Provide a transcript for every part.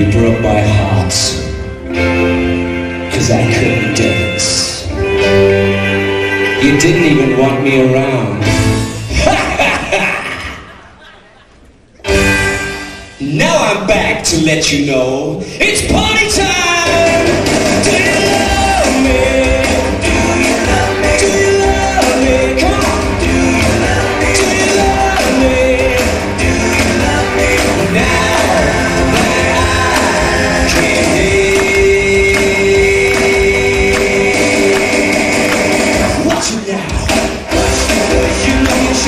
You broke my heart Cause I couldn't dance. You didn't even want me around. Now I'm back to let you know. It's party time!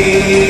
You.